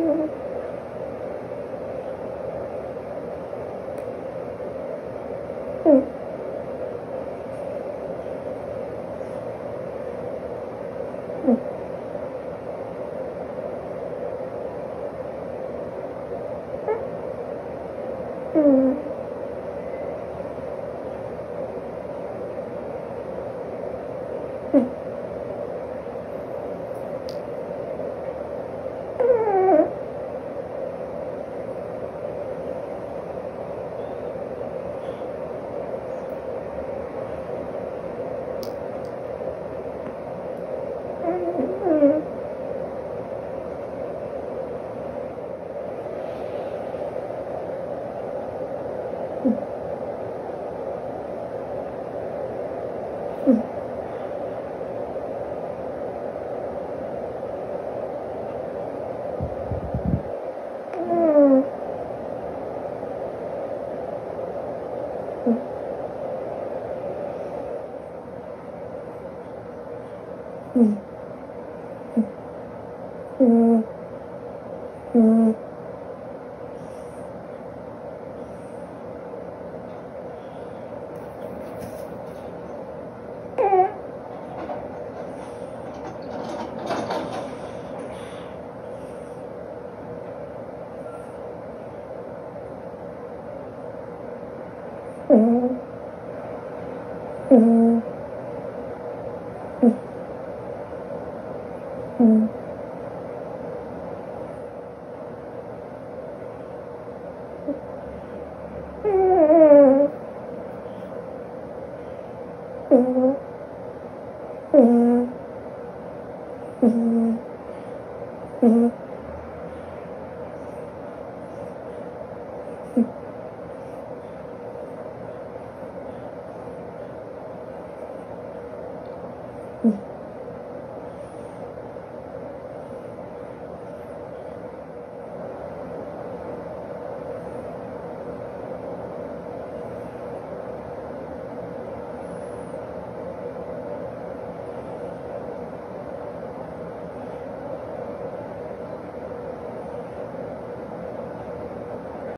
응. 응. 응. 응. Mm-hmm. ừ. Ừ. Ừ. Ừ. Mm-hmm. 嗯。